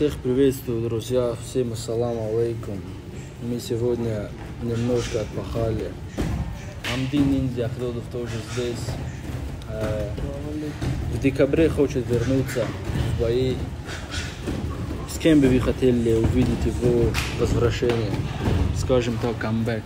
Всех приветствую, друзья. Всем ассаламу алейкум. Мы сегодня немножко отпахали. Амди Ниндзя Ахдодов тоже здесь. Э, в декабре хочет вернуться в бои. С кем бы вы хотели увидеть его возвращение? Скажем так, камбэк.